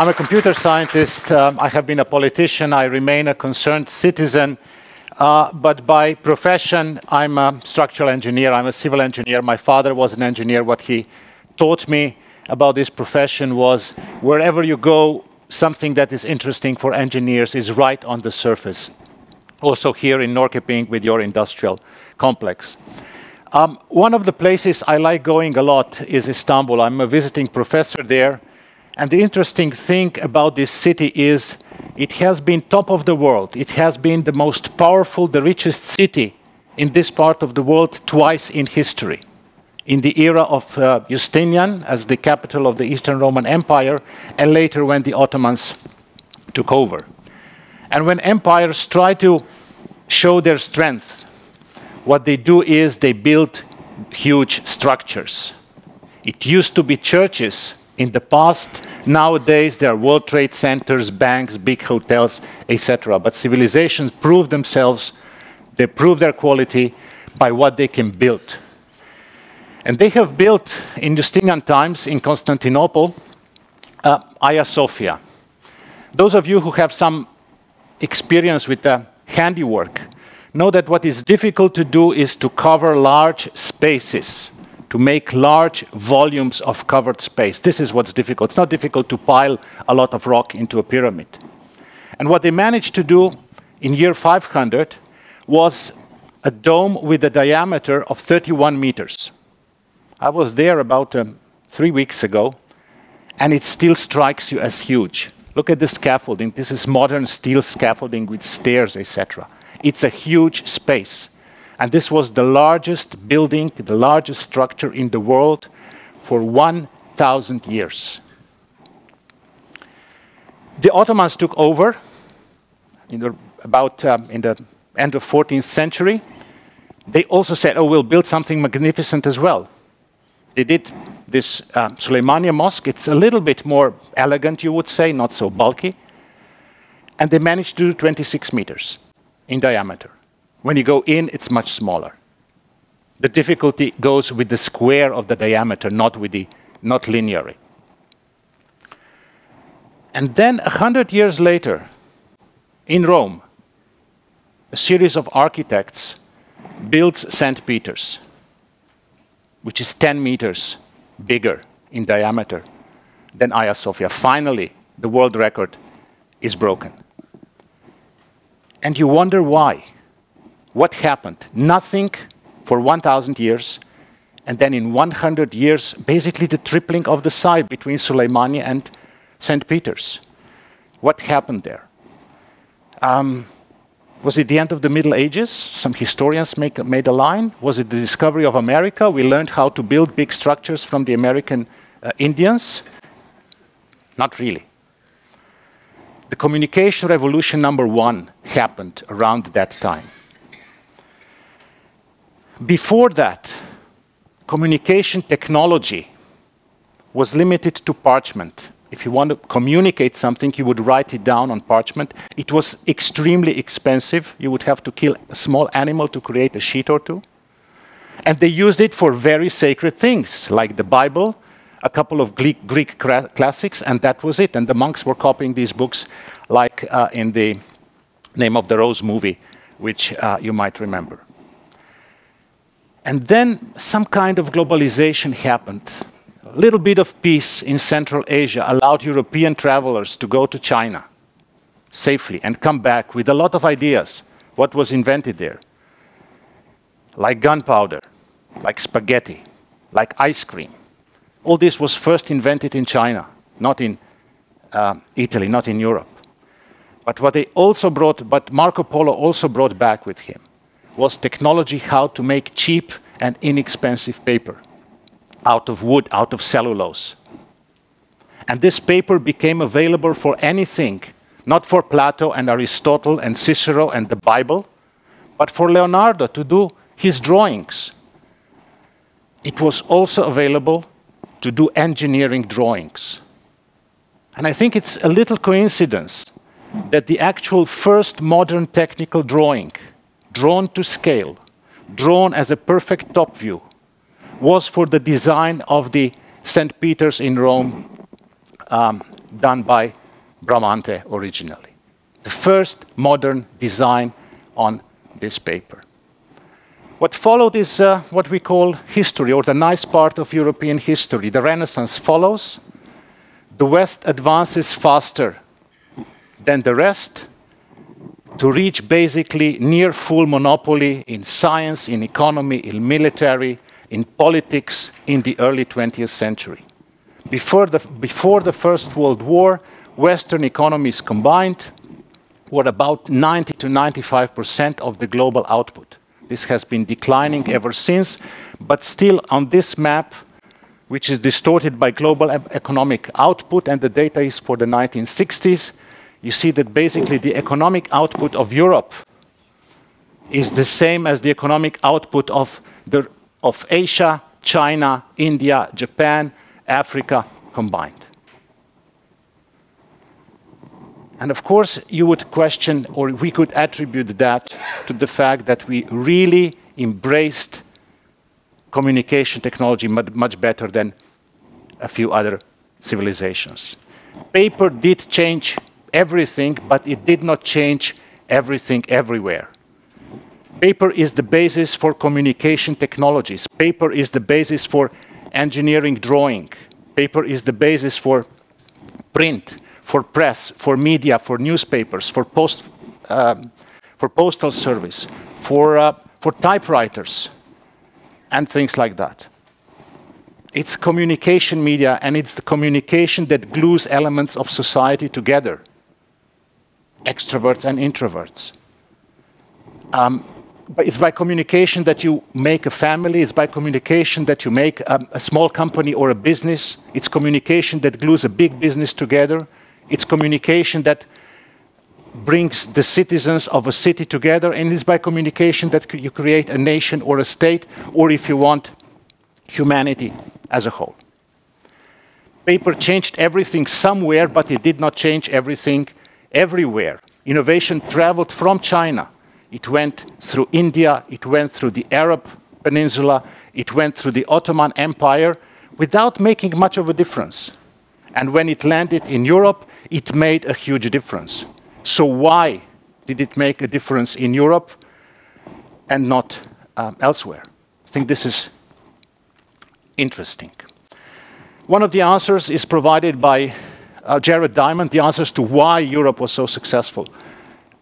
I'm a computer scientist. Um, I have been a politician. I remain a concerned citizen. Uh, but by profession, I'm a structural engineer. I'm a civil engineer. My father was an engineer. What he taught me about this profession was wherever you go, something that is interesting for engineers is right on the surface. Also here in Norrköping with your industrial complex. Um, one of the places I like going a lot is Istanbul. I'm a visiting professor there. And the interesting thing about this city is it has been top of the world. It has been the most powerful, the richest city in this part of the world twice in history. In the era of uh, Justinian as the capital of the Eastern Roman Empire, and later when the Ottomans took over. And when empires try to show their strength, what they do is they build huge structures. It used to be churches in the past. Nowadays, there are World Trade Centers, banks, big hotels, etc. But civilizations prove themselves, they prove their quality by what they can build. And they have built in Justinian times in Constantinople uh, Hagia Sophia. Those of you who have some experience with the handiwork know that what is difficult to do is to cover large spaces, to make large volumes of covered space. This is what's difficult. It's not difficult to pile a lot of rock into a pyramid. And what they managed to do in year 500 was a dome with a diameter of 31 meters. I was there about um, three weeks ago, and it still strikes you as huge. Look at the scaffolding. This is modern steel scaffolding with stairs, etc. It's a huge space. And this was the largest building, the largest structure in the world for 1,000 years. The Ottomans took over in the, about um, in the end of 14th century. They also said, oh, we'll build something magnificent as well. They did this uh, Mosque. It's a little bit more elegant, you would say, not so bulky. And they managed to do 26 meters in diameter. When you go in, it's much smaller. The difficulty goes with the square of the diameter, not with the not linearly. And then a hundred years later, in Rome, a series of architects builds St. Peter's, which is 10 meters bigger in diameter than Hagia Sophia. Finally, the world record is broken. And you wonder why. What happened? Nothing for 1,000 years, and then in 100 years, basically the tripling of the size between Suleymaniye and St. Peter's. What happened there? Um, was it the end of the Middle Ages? Some historians make, made a line. Was it the discovery of America? We learned how to build big structures from the American uh, Indians? Not really the communication revolution number one happened around that time. Before that, communication technology was limited to parchment. If you want to communicate something, you would write it down on parchment. It was extremely expensive. You would have to kill a small animal to create a sheet or two. And they used it for very sacred things, like the Bible, a couple of Greek, Greek classics, and that was it. And the monks were copying these books, like uh, in the Name of the Rose movie, which uh, you might remember. And then some kind of globalization happened. A little bit of peace in Central Asia allowed European travelers to go to China safely and come back with a lot of ideas. What was invented there? Like gunpowder, like spaghetti, like ice cream all this was first invented in China, not in uh, Italy, not in Europe. But what they also brought, but Marco Polo also brought back with him, was technology how to make cheap and inexpensive paper out of wood, out of cellulose. And this paper became available for anything, not for Plato and Aristotle and Cicero and the Bible, but for Leonardo to do his drawings. It was also available to do engineering drawings. And I think it's a little coincidence that the actual first modern technical drawing, drawn to scale, drawn as a perfect top view, was for the design of the St. Peter's in Rome um, done by Bramante originally. The first modern design on this paper. What followed is uh, what we call history, or the nice part of European history. The Renaissance follows. The West advances faster than the rest to reach basically near full monopoly in science, in economy, in military, in politics in the early 20th century. Before the, before the First World War, Western economies combined were about 90 to 95% of the global output. This has been declining ever since, but still on this map, which is distorted by global economic output, and the data is for the 1960s, you see that basically the economic output of Europe is the same as the economic output of, the, of Asia, China, India, Japan, Africa combined. And of course, you would question, or we could attribute that to the fact that we really embraced communication technology much better than a few other civilizations. Paper did change everything, but it did not change everything everywhere. Paper is the basis for communication technologies. Paper is the basis for engineering drawing. Paper is the basis for print for press, for media, for newspapers, for, post, um, for postal service, for, uh, for typewriters, and things like that. It's communication media, and it's the communication that glues elements of society together, extroverts and introverts. Um, but it's by communication that you make a family. It's by communication that you make a, a, small company or a business. It's communication that glues a big business together. It's communication that brings the citizens of a city together, and it's by communication that you create a nation or a state, or if you want, humanity as a whole. Paper changed everything somewhere, but it did not change everything everywhere. Innovation traveled from China. It went through India, it went through the Arab Peninsula, it went through the Ottoman Empire without making much of a difference. And when it landed in Europe, it made a huge difference. So why did it make a difference in Europe and not um, elsewhere? I think this is interesting. One of the answers is provided by uh, Jared Diamond, the answers to why Europe was so successful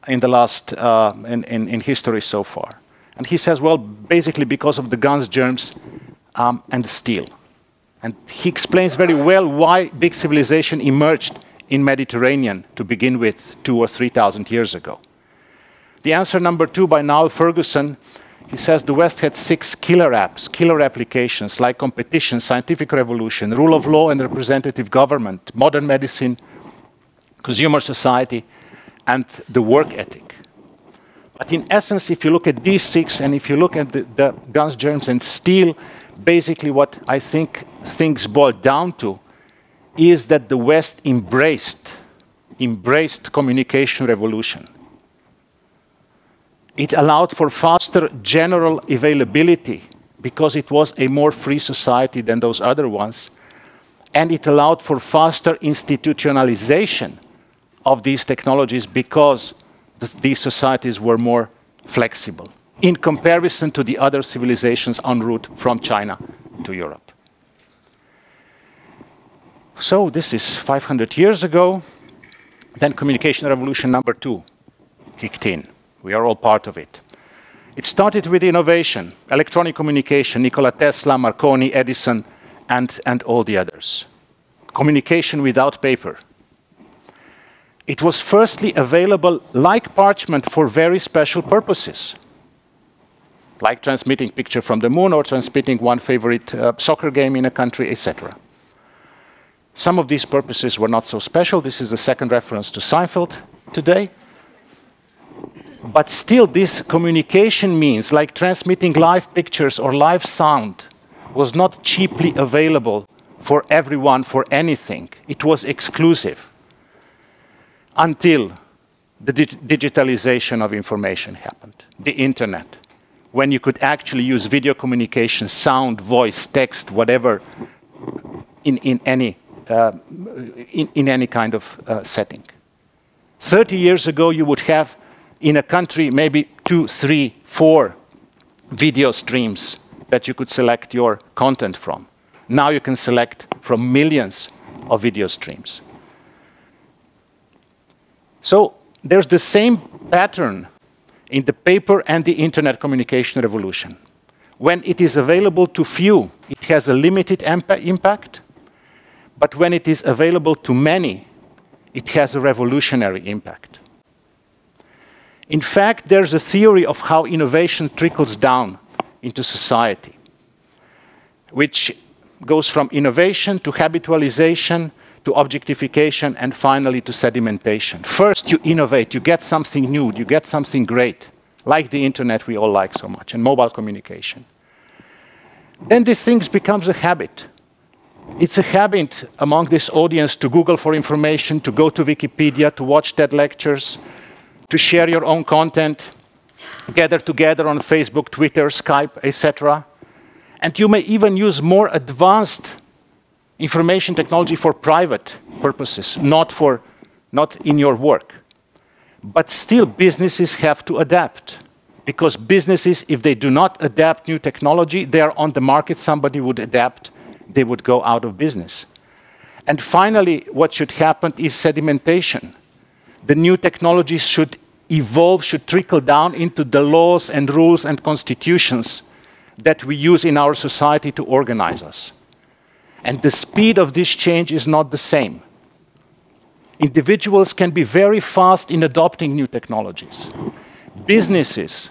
in the last, uh, in, in, in, history so far. And he says, well, basically because of the guns, germs, um, and steel. And he explains very well why big civilization emerged in Mediterranean to begin with two or 3,000 years ago. The answer number two by Niall Ferguson, he says the West had six killer apps, killer applications like competition, scientific revolution, rule of law and representative government, modern medicine, consumer society, and the work ethic. But in essence, if you look at these six and if you look at the, the guns, germs, and steel, basically what I think things boil down to is that the West embraced, embraced communication revolution. It allowed for faster general availability because it was a more free society than those other ones. And it allowed for faster institutionalization of these technologies because th these societies were more flexible in comparison to the other civilizations en route from China to Europe. So this is 500 years ago. Then communication revolution number two kicked in. We are all part of it. It started with innovation, electronic communication, Nikola Tesla, Marconi, Edison, and, and all the others. Communication without paper. It was firstly available like parchment for very special purposes, like transmitting picture from the moon or transmitting one favorite uh, soccer game in a country, etc. Some of these purposes were not so special. This is the second reference to Seinfeld today. But still, this communication means, like transmitting live pictures or live sound, was not cheaply available for everyone for anything. It was exclusive until the dig digitalization of information happened, the internet, when you could actually use video communication, sound, voice, text, whatever, in, in any uh, in, in, any kind of uh, setting. 30 years ago, you would have in a country maybe two, three, four video streams that you could select your content from. Now you can select from millions of video streams. So there's the same pattern in the paper and the internet communication revolution. When it is available to few, it has a limited impact, but when it is available to many, it has a revolutionary impact. In fact, there's a theory of how innovation trickles down into society, which goes from innovation to habitualization to objectification and finally to sedimentation. First, you innovate, you get something new, you get something great, like the internet we all like so much, and mobile communication. Then these things becomes a habit. It's a habit among this audience to Google for information, to go to Wikipedia, to watch TED lectures, to share your own content, gather together on Facebook, Twitter, Skype, etc. And you may even use more advanced information technology for private purposes, not, for, not in your work. But still, businesses have to adapt. Because businesses, if they do not adapt new technology, they are on the market, somebody would adapt, they would go out of business. And finally, what should happen is sedimentation. The new technologies should evolve, should trickle down into the laws and rules and constitutions that we use in our society to organize us. And the speed of this change is not the same. Individuals can be very fast in adopting new technologies. Businesses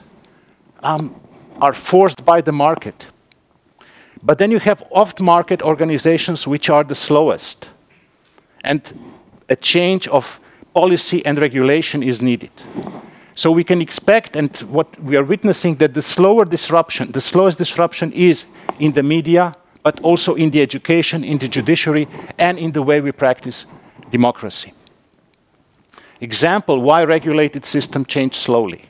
um, are forced by the market. But then you have off market organizations which are the slowest. And a change of policy and regulation is needed. So we can expect, and what we are witnessing, that the slower disruption, the slowest disruption is in the media, but also in the education, in the judiciary, and in the way we practice democracy. Example, why regulated system changed slowly.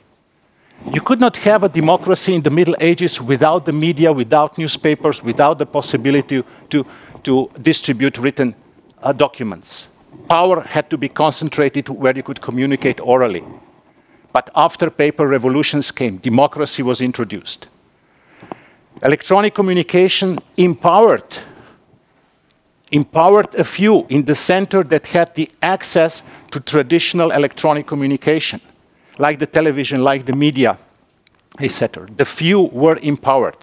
You could not have a democracy in the Middle Ages without the media, without newspapers, without the possibility to, to distribute written uh, documents. Power had to be concentrated where you could communicate orally. But after paper revolutions came, democracy was introduced electronic communication empowered empowered a few in the center that had the access to traditional electronic communication, like the television, like the media, etc. The few were empowered.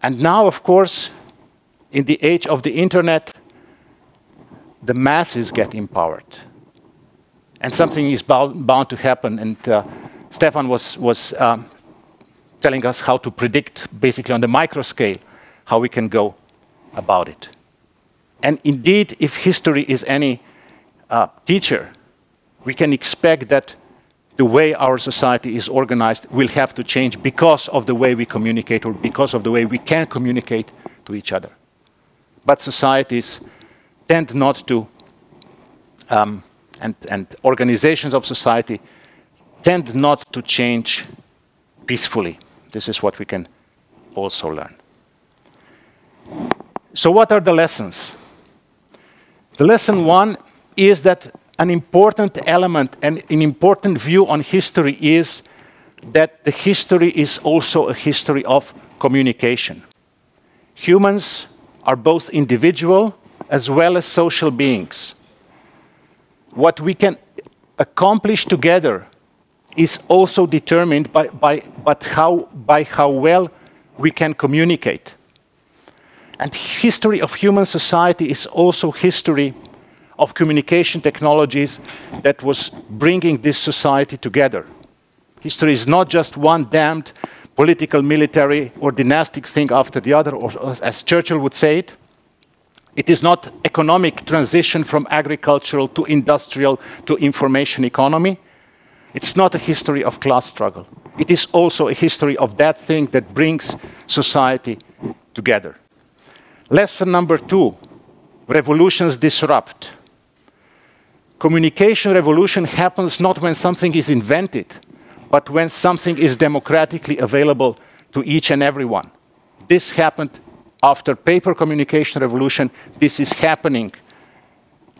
And now, of course, in the age of the internet, the masses get empowered. And something is bound, bound to happen. And uh, Stefan was, was um, telling us how to predict, basically on the micro scale, how we can go about it. And indeed, if history is any uh, teacher, we can expect that the way our society is organized will have to change because of the way we communicate or because of the way we can communicate to each other. But societies tend not to, um, and, and organizations of society tend not to change peacefully. This is what we can also learn. So what are the lessons? The lesson one is that an important element and an important view on history is that the history is also a history of communication. Humans are both individual as well as social beings. What we can accomplish together is also determined by, by, but how, by how well we can communicate. And history of human society is also history of communication technologies that was bringing this society together. History is not just one damned political, military, or dynastic thing after the other, or as Churchill would say it. It is not economic transition from agricultural to industrial to information economy. It's not a history of class struggle. It is also a history of that thing that brings society together. Lesson number two, revolutions disrupt. Communication revolution happens not when something is invented, but when something is democratically available to each and everyone. This happened after paper communication revolution, this is happening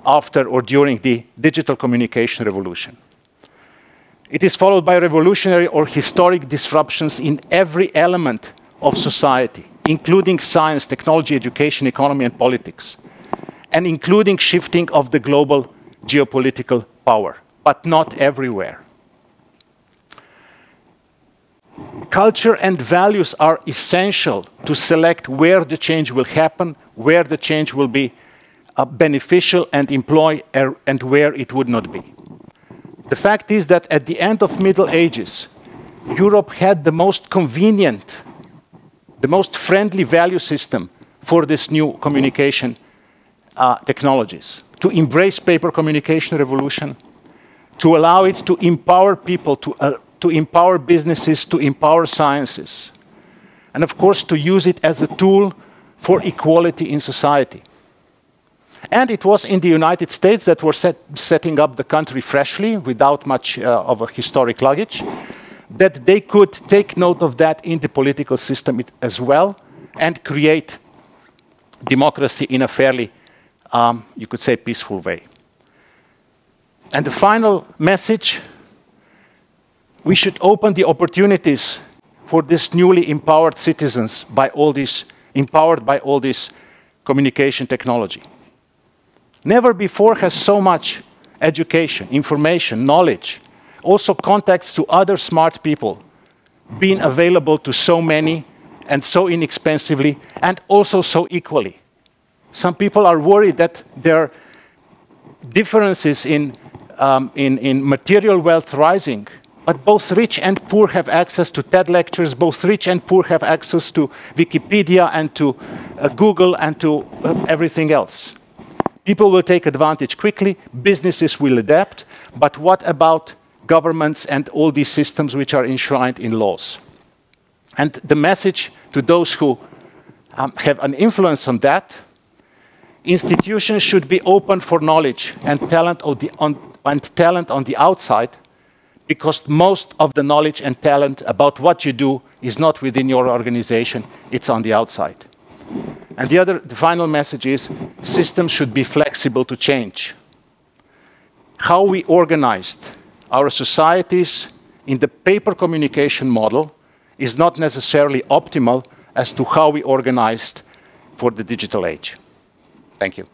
after or during the digital communication revolution. It is followed by revolutionary or historic disruptions in every element of society, including science, technology, education, economy, and politics, and including shifting of the global geopolitical power, but not everywhere. Culture and values are essential to select where the change will happen, where the change will be uh, beneficial and employ, er, and where it would not be. The fact is that at the end of Middle Ages, Europe had the most convenient, the most friendly value system for this new communication uh, technologies. To embrace paper communication revolution, to allow it to empower people, to, uh, to empower businesses, to empower sciences, and of course to use it as a tool for equality in society. And it was in the United States that were set, setting up the country freshly, without much uh, of a historic luggage, that they could take note of that in the political system as well and create democracy in a fairly, um, you could say, peaceful way. And the final message we should open the opportunities for these newly empowered citizens by all this, empowered by all this communication technology. Never before has so much education, information, knowledge, also contacts to other smart people been available to so many and so inexpensively and also so equally. Some people are worried that there are differences in, um, in, in material wealth rising, but both rich and poor have access to TED lectures, both rich and poor have access to Wikipedia and to uh, Google and to uh, everything else. People will take advantage quickly, businesses will adapt, but what about governments and all these systems which are enshrined in laws? And the message to those who um, have an influence on that, institutions should be open for knowledge and talent on the, on, and talent on the outside, because most of the knowledge and talent about what you do is not within your organization, it's on the outside. And the other, the final message is systems should be flexible to change. How we organized our societies in the paper communication model is not necessarily optimal as to how we organized for the digital age. Thank you.